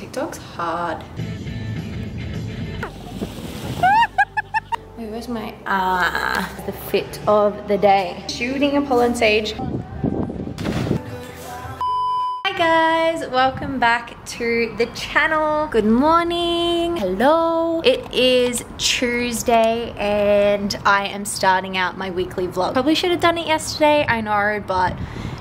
TikTok's hard. Wait, where's my, ah, the fit of the day. Shooting Apollo and Sage. Hi guys, welcome back to the channel. Good morning, hello. It is Tuesday and I am starting out my weekly vlog. Probably should have done it yesterday, I know, but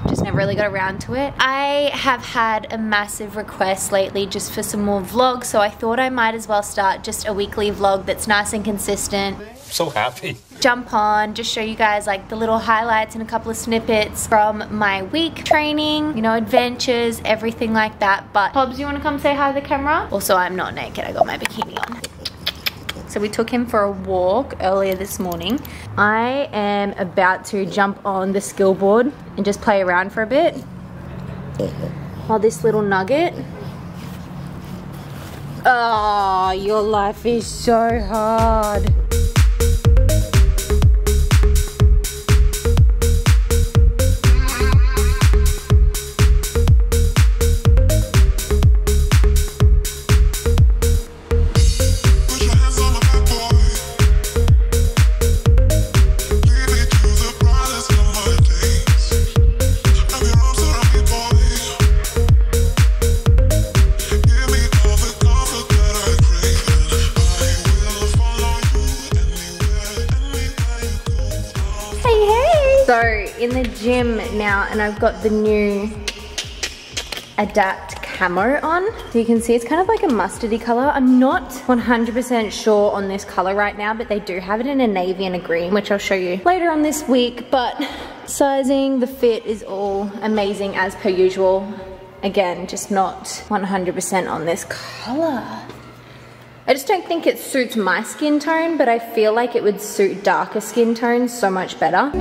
just never really got around to it. I have had a massive request lately just for some more vlogs, so I thought I might as well start just a weekly vlog that's nice and consistent. So happy. Jump on, just show you guys like the little highlights and a couple of snippets from my week training, you know, adventures, everything like that. But Hobbs, you wanna come say hi to the camera? Also, I'm not naked, I got my bikini on. So we took him for a walk earlier this morning. I am about to jump on the skill board and just play around for a bit. While this little nugget. Oh, your life is so hard. Hey! So, in the gym now, and I've got the new Adapt camo on. So you can see it's kind of like a mustardy color. I'm not 100% sure on this color right now, but they do have it in a navy and a green, which I'll show you later on this week. But sizing, the fit is all amazing as per usual. Again, just not 100% on this color. I just don't think it suits my skin tone, but I feel like it would suit darker skin tones so much better.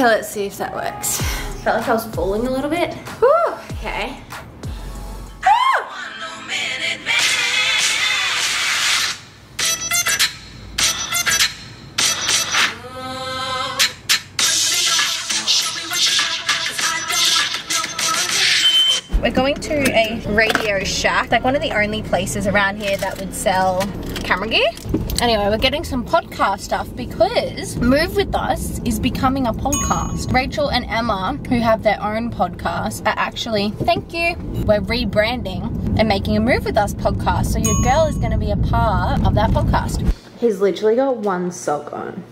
Okay, let's see if that works. Felt like I was falling a little bit. Okay. We're going to a Radio Shack, like one of the only places around here that would sell camera gear. Anyway, we're getting some podcast stuff because Move With Us is becoming a podcast. Rachel and Emma, who have their own podcast, are actually, thank you, we're rebranding and making a Move With Us podcast. So your girl is going to be a part of that podcast. He's literally got one sock on.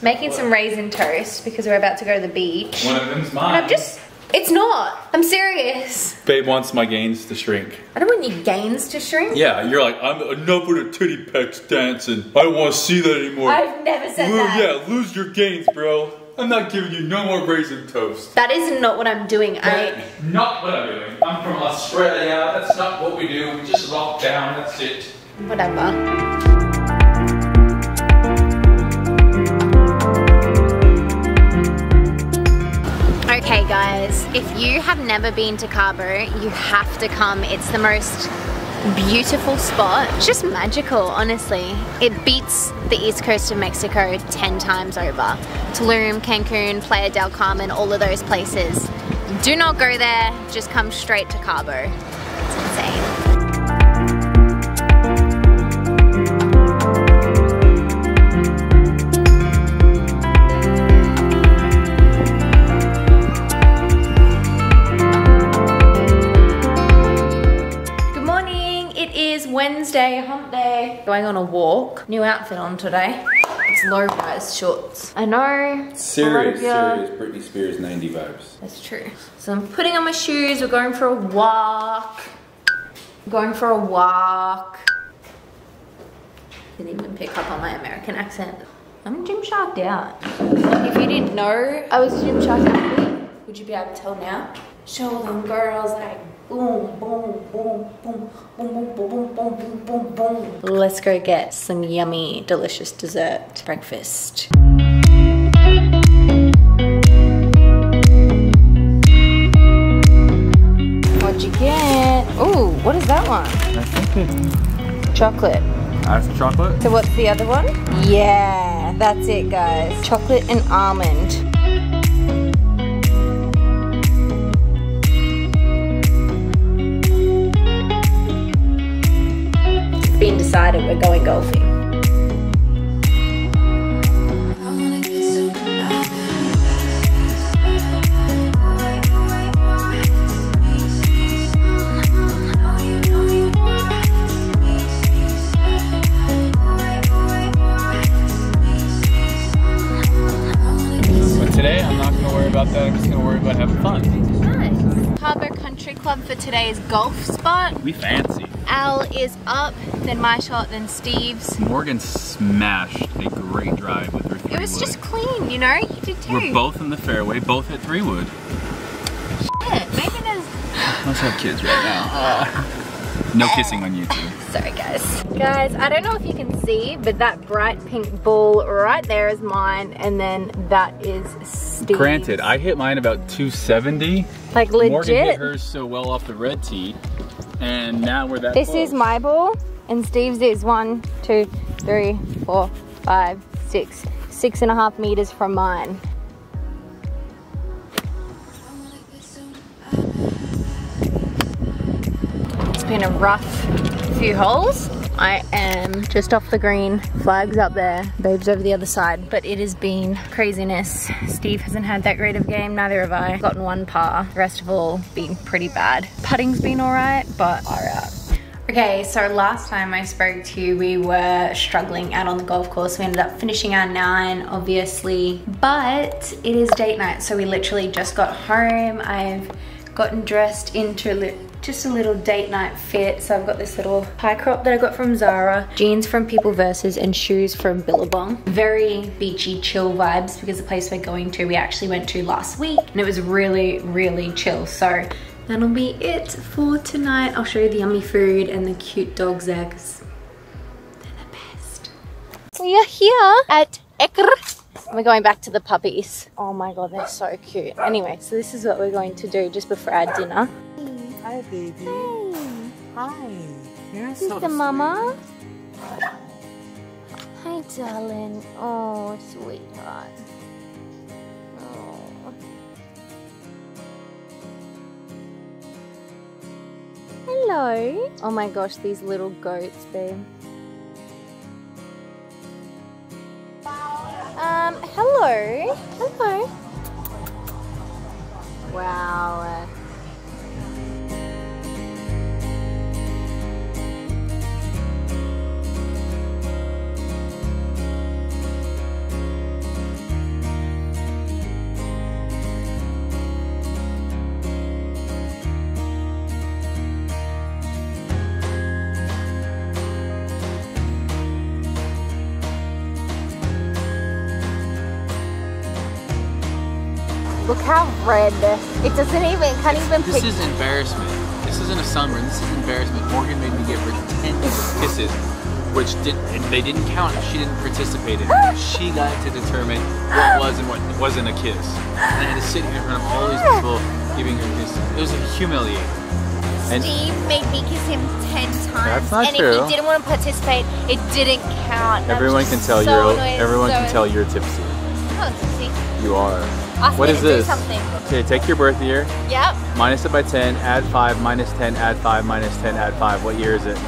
Making some raisin toast because we're about to go to the beach. One of them's And mine. I'm just, it's not. I'm serious. Babe wants my gains to shrink. I don't want your gains to shrink. Yeah, you're like, I'm enough with the titty pecs dancing. I don't want to see that anymore. I've never said Lo- that. Yeah, lose your gains, bro. I'm not giving you no more raisin toast. That is not what I'm doing. That I not what I'm doing. I'm from Australia. That's not what we do. We just rock down. That's it. whatever. If you have never been to Cabo, you have to come. It's the most beautiful spot. Just magical, honestly. It beats the east coast of Mexico 10 times over. Tulum, Cancun, Playa del Carmen, all of those places. Do not go there, just come straight to Cabo. Wednesday, hump day. Going on a walk. New outfit on today. It's low rise shorts. I know. a lot of Serious, you- serious Britney Spears 90 vibes. That's true. So I'm putting on my shoes. We're going for a walk. Going for a walk. Didn't even pick up on my American accent. I'm gym sharked out. If you didn't know I was gym sharked out, would you be able to tell now? Show them girls like boom, boom, boom, boom, boom, boom, boom, boom, boom, boom, boom. Let's go get some yummy, delicious dessert breakfast. What'd you get? Oh, what is that one? I Chocolate. That's chocolate. So what's the other one? Yeah, that's it guys. Chocolate and almond. Decided we're going golfing. Today, I'm not going to worry about that. I'm just going to worry about having fun. Nice. Harbour Country Club for today's golf spot. We fancy. Al is up, then my shot, then Steve's. Morgan smashed a great drive with her three It was wood. just clean, you know? You did too. We're both in the fairway, both hit three wood. Shit, Maybe there's Let's have kids right now. no kissing on YouTube. Sorry guys. Guys, I don't know if you can see, but that bright pink ball right there is mine, and then that is Steve's. Granted, I hit mine about 270. Like legit. Morgan hit hers so well off the red tee, and now we're that This close. is my ball, and Steve's is one, two, three, four, five, six, six and a half meters from mine. It's been a rough few holes. I am just off the green, flags up there, babes over the other side, but it has been craziness. Steve hasn't had that great of a game, neither have I. Gotten one par, the rest of all been pretty bad. Putting's been all right, but all right. Okay, so last time I spoke to you, we were struggling out on the golf course. We ended up finishing our nine, obviously, but it is date night, so we literally just got home. I've gotten dressed into just a little date night fit. So I've got this little high crop that I got from Zara, jeans from People Versus, and shoes from Billabong. Very beachy, chill vibes because the place we're going to, we actually went to last week, and it was really, really chill. So that'll be it for tonight. I'll show you the yummy food and the cute dogs 'cause they're the best. We are here at Acre. We're going back to the puppies. Oh my god, they're so cute. Anyway, so this is what we're going to do just before our dinner. Hi, baby. Hi. You're This is the mama. Hi, darling. Oh, sweetheart. Oh. Hello. Oh my gosh, these little goats, babe. Um, hello. Hello. Wow. Look how red. It doesn't even, can't even This pick. is embarrassment. This isn't a sunburn. This is embarrassment. Morgan made me give her 10 kisses which did and they didn't count if she didn't participate in. it. She got to determine what was and what wasn't a kiss. And I had to sit here in front of all these people giving her kisses. It was humiliating. And Steve made me kiss him 10 times. That's not and true. if he didn't want to participate, it didn't count. And I was everyone can tell so you're annoyed, everyone so can tell you're tipsy. Oh, see? You are. Ask What me is to do this? something. Okay, take your birth year, Yep. minus it by 10, add 5, minus 10, add 5, minus 10, add 5. What year is it?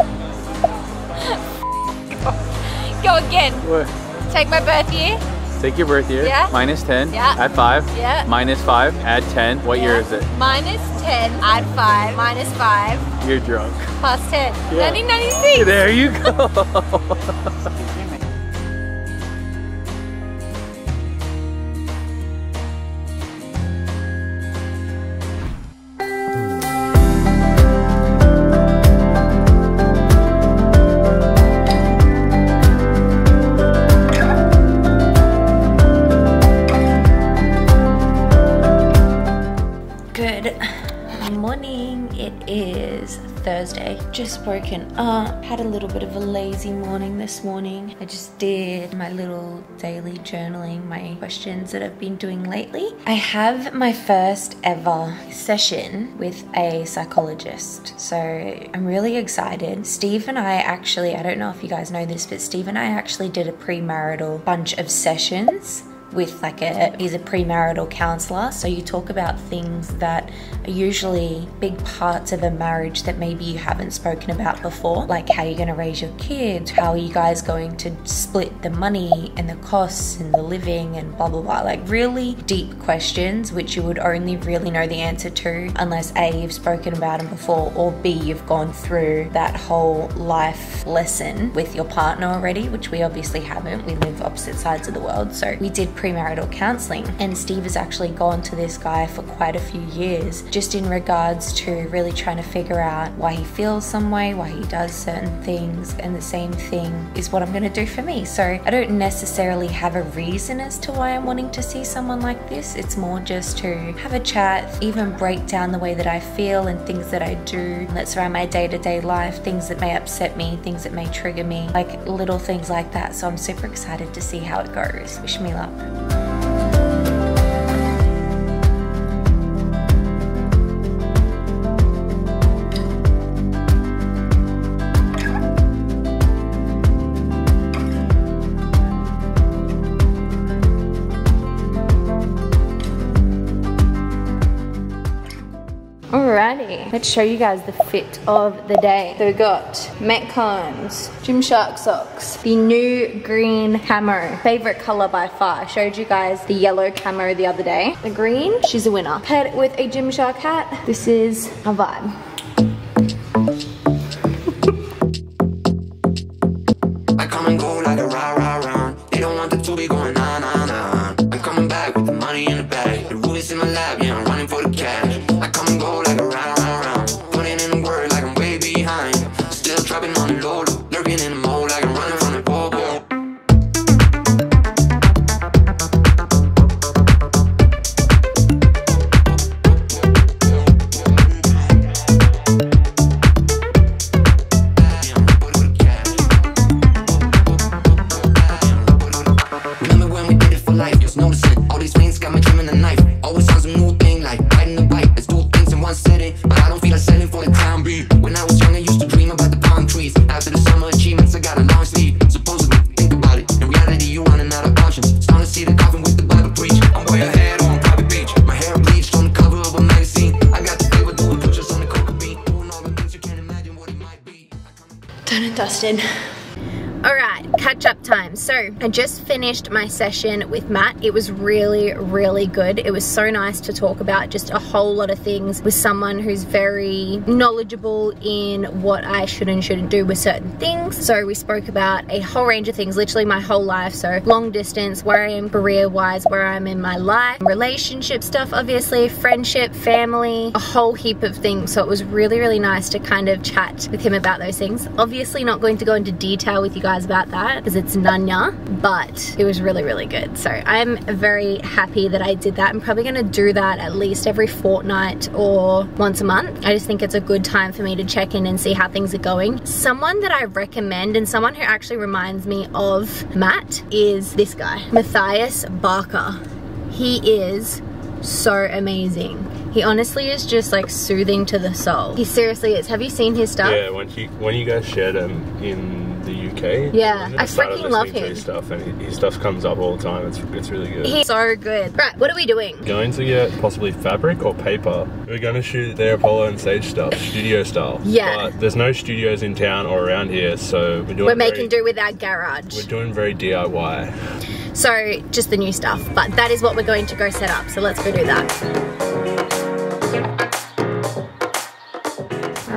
Go again. What? Take my birth year. Take your birth year, Yeah. minus 10, Yeah. add 5, Yeah. minus 5, add 10. What year is it? Minus 10, add 5, minus 5, You're drunk. plus 10. Yeah. 1996. There you go. Just woken up. Had a little bit of a lazy morning this morning. I just did my little daily journaling, my questions that I've been doing lately. I have my first ever session with a psychologist. So I'm really excited. Steve and I actually, I don't know if you guys know this, but Steve and I actually did a premarital bunch of sessions with like a he's a premarital counselor. So you talk about things that are usually big parts of a marriage that maybe you haven't spoken about before like how you're going to raise your kids how are you guys going to split the money and the costs and the living and blah blah blah. Like really deep questions which you would only really know the answer to unless a you've spoken about them before or b you've gone through that whole life lesson with your partner already which we obviously haven't. We live opposite sides of the world. So we did premarital counseling and Steve has actually gone to this guy for quite a few years just in regards to really trying to figure out why he feels some way why he does certain things and the same thing is what I'm going to do for me. So I don't necessarily have a reason as to why I'm wanting to see someone like this. It's more just to have a chat even break down the way that I feel and things that I do that's around my day-to-day life things that may upset me things that may trigger me like little things like that. So I'm super excited to see how it goes. Wish me luck Alrighty, show you guys the fit of the day. So we got Metcons, Gymshark socks, the new green camo, favorite color by far. I showed you guys the yellow camo the other day. The green, she's a winner. Paired with a Gymshark hat. This is a vibe. Done and dusted. All right, catch up time. So I just finished my session with Matt. It was really, really good. It was so nice to talk about just a whole lot of things with someone who's very knowledgeable in what I should and shouldn't do with certain things. So we spoke about a whole range of things, literally my whole life. So long distance, where I am career wise, where I'm in my life, relationship stuff, obviously, friendship, family, a whole heap of things. So it was really, really nice to kind of chat with him about those things. Obviously, not going to go into detail with you guys about that that because it's Nanya, but it was really, really good. So I'm very happy that I did that. I'm probably gonna do that at least every fortnight or once a month. I just think it's a good time for me to check in and see how things are going. Someone that I recommend and someone who actually reminds me of Matt is this guy, Matthias Barker. He is so amazing. He honestly is just like soothing to the soul. He seriously is. Have you seen his stuff? Yeah, when you when you guys shared him in the UK. Yeah, I freaking love him. his stuff, and his stuff comes up all the time. It's it's really good. He's so good. Right, what are we doing? Going to get possibly fabric or paper. We're going to shoot their Apollo and Sage stuff, studio style. Yeah. But there's no studios in town or around here, so we're doing. We're very, making do with our garage. We're doing very DIY. So just the new stuff, but that is what we're going to go set up. So let's go do that.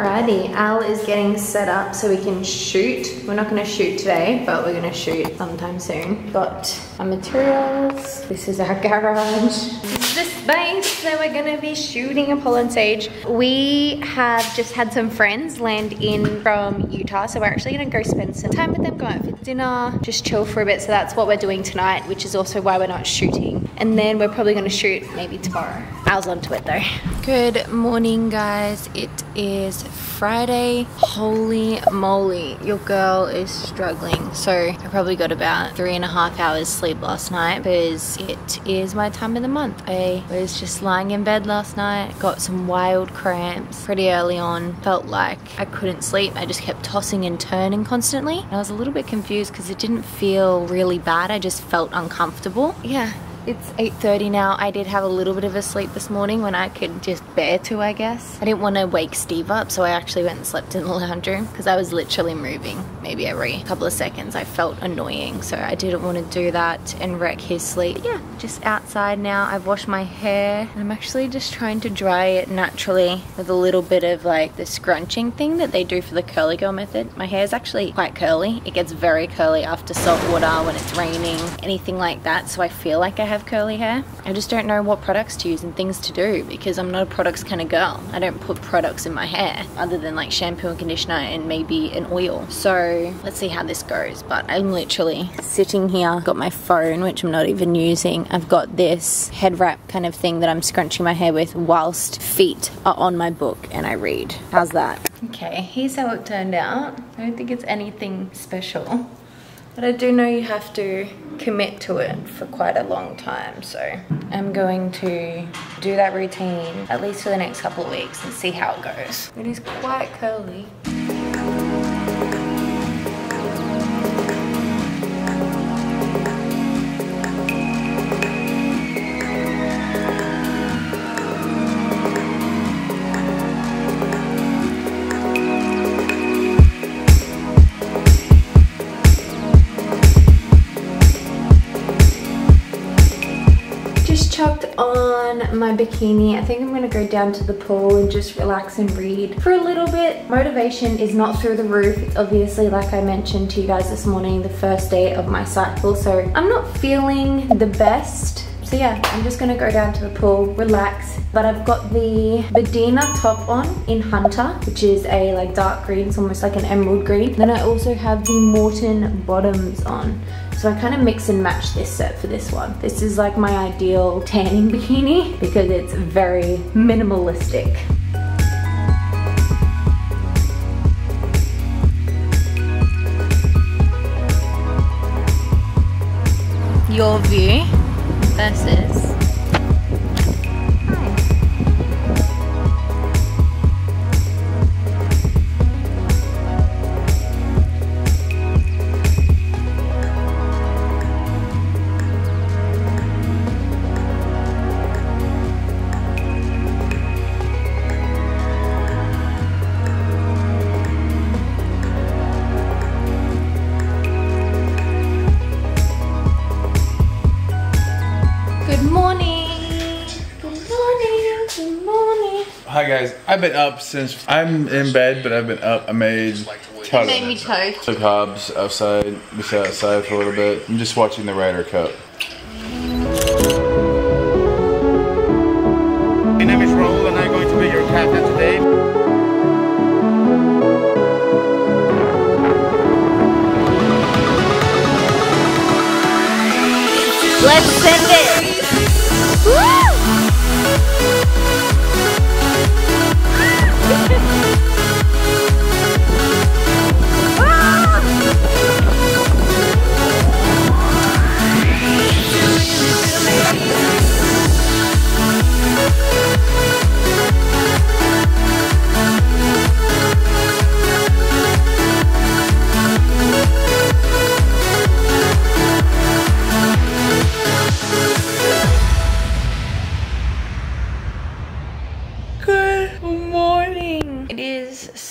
Alrighty, Al is getting set up so we can shoot. We're not gonna shoot today, but we're gonna shoot sometime soon. Got our materials. This is our garage. This is the space that we're gonna be shooting Apollo and Sage. We have just had some friends land in from Utah, so we're actually gonna go spend some time with them, go out for dinner, just chill for a bit. So that's what we're doing tonight, which is also why we're not shooting. And then we're probably gonna shoot maybe tomorrow. Al's onto it though. Good morning, guys. It is Friday. Holy moly, your girl is struggling. So I probably got about three and a half hours sleep last night because it is my time of the month. Eh? I was just lying in bed last night, got some wild cramps pretty early on. Felt like I couldn't sleep. I just kept tossing and turning constantly. I was a little bit confused because it didn't feel really bad. I just felt uncomfortable. Yeah, it's 8.30 now. I did have a little bit of a sleep this morning when I could just bear to, I guess. I didn't want to wake Steve up, so I actually went and slept in the lounge room because I was literally moving maybe every couple of seconds. I felt annoying, so I didn't want to do that and wreck his sleep. But yeah, just outside now. I've washed my hair and I'm actually just trying to dry it naturally with a little bit of like the scrunching thing that they do for the curly girl method. My hair is actually quite curly. It gets very curly after salt water when it's raining, anything like that. So I feel like I have curly hair. I just don't know what products to use and things to do because I'm not a products kind of girl. I don't put products in my hair other than like shampoo and conditioner and maybe an oil. So let's see how this goes. But I'm literally sitting here, got my phone, which I'm not even using. I've got this head wrap kind of thing that I'm scrunching my hair with whilst feet are on my book and I read. How's that? Okay, here's how it turned out. I don't think it's anything special. But I do know you have to commit to it for quite a long time. So I'm going to do that routine at least for the next couple of weeks and see how it goes. It is quite curly. My bikini. I think I'm gonna go down to the pool and just relax and read for a little bit. Motivation is not through the roof. It's obviously, like I mentioned to you guys this morning, the first day of my cycle. So I'm not feeling the best. So yeah, I'm just gonna go down to the pool, relax. But I've got the Bedina top on in Hunter, which is a like dark green, it's almost like an emerald green. Then I also have the Morton bottoms on. So I kind of mix and match this set for this one. This is like my ideal tanning bikini because it's very minimalistic. Your view versus I've been up since I'm in bed, but I've been up. I made toast. made me toast. Took Hobbs outside, We sat outside for a little bit. I'm just watching the Ryder Cup. My name is Raul, and I'm going to be your captain today. Let's send it! Woo!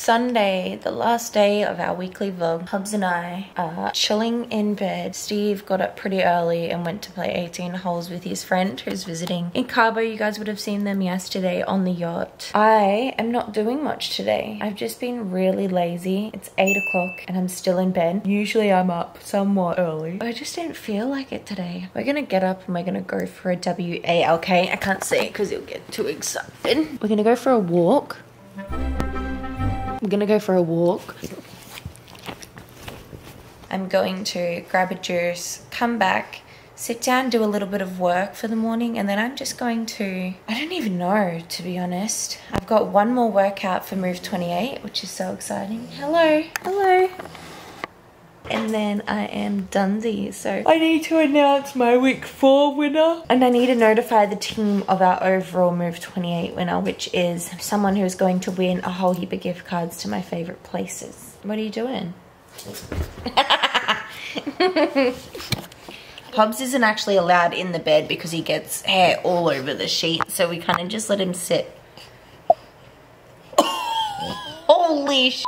Sunday, the last day of our weekly vlog. Hobbs and I are chilling in bed. Steve got up pretty early and went to play 18 holes with his friend who's visiting in Cabo. You guys would have seen them yesterday on the yacht. I am not doing much today. I've just been really lazy. It's 8 o'clock and I'm still in bed. Usually I'm up somewhat early. I just didn't feel like it today. We're gonna get up and we're gonna go for a WALK. I can't say because it'll get too excited. We're gonna go for a walk. I'm gonna go for a walk. I'm going to grab a juice, come back, sit down, do a little bit of work for the morning, and then I'm just going to, I don't even know, to be honest. I've got one more workout for Move 28, which is so exciting. Hello, hello. And then I am donesy. So I need to announce my week four winner. And I need to notify the team of our overall Move 28 winner, which is someone who's going to win a whole heap of gift cards to my favorite places. What are you doing? Hobbs isn't actually allowed in the bed because he gets hair all over the sheet. So we kind of just let him sit. Holy sh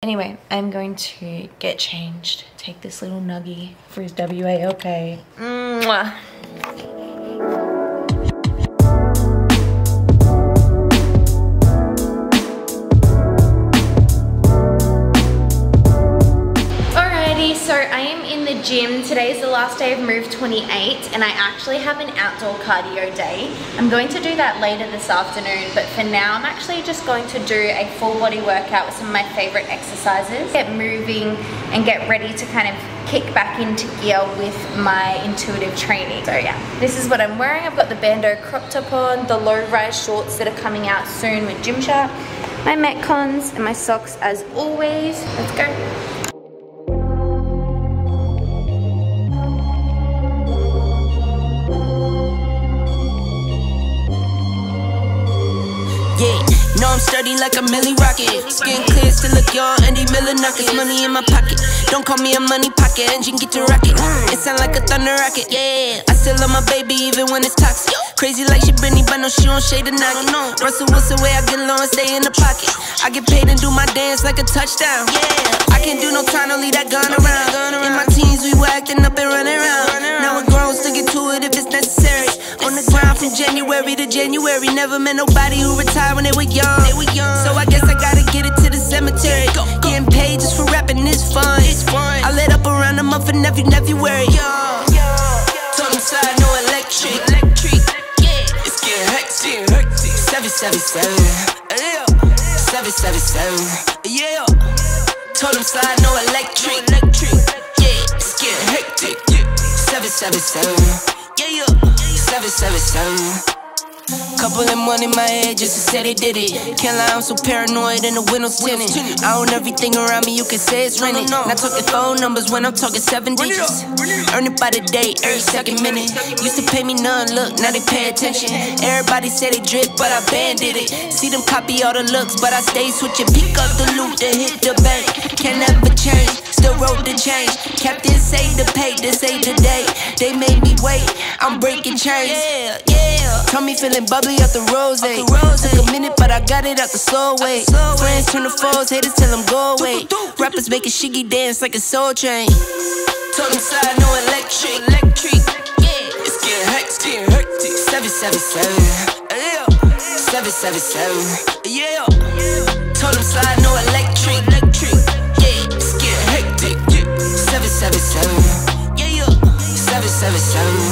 Anyway, I'm going to get changed. Take this little nuggy for his WAOK. Mwah. Gym. Today is the last day of Move 28 and I actually have an outdoor cardio day. I'm going to do that later this afternoon, but for now I'm actually just going to do a full body workout with some of my favorite exercises. Get moving and get ready to kind of kick back into gear with my intuitive training. So yeah, this is what I'm wearing. I've got the Bando crop top on, the low rise shorts that are coming out soon with Gymshark, my Metcons and my socks as always. Let's go. I'm sturdy like a Millie Rocket. Skin clear, still look young, Andy Miller knockers. Money in my pocket. Don't call me a money pocket, engine get to rocket. It sound like a thunder rocket. Yeah, I still love my baby even when it's toxic. Crazy like she Britney, but no, she don't shade the knock. No, Russell Wilson way I get low and stay in the pocket. I get paid and do my dance like a touchdown. Yeah, I can't do no time, don't leave that gun around. In my teens, we were acting up and running around. Now we're grown, still get to it if it's necessary. On the ground from January to January. Never met nobody who retired when they were young. They were young. So I guess I gotta get it to the cemetery. go Getting paid just for rapping is fun. It's fun. I lit up around a month and every February. Told him side, no electric. Electric. Yeah. It's getting hectic. hectic. 777. Yeah. 777. Yeah. Told him slide, no electric. Electric. Yeah. It's getting hectic. Yeah. 777. Yeah, yeah. 777. Couple of money in my head just to say they did it. Can't lie, I'm so paranoid and the windows tinted. I own everything around me, you can say it's rented. Not talking phone numbers when I'm talking seven digits. Earn it by the day, every second minute. Used to pay me none, look, now they pay attention. Everybody say they drip, but I banded it. See them copy all the looks, but I stay switching. Pick up the loot to hit the bank. Can never change, still wrote the change. Captain say the pay, this ain't the day. They made me wait, I'm breaking chains. Yeah, yeah. Told me feeling bubbly off the rose. Took a minute, but I got it out the slow way. Friends turn to foes, haters tell them go away. Rappers making shiggy dance like a soul train. Told them side, no electric. Electric. Yeah. It's getting hectic. hectic. 777. Yeah. 777. Yeah. Told them slide, no seven seven.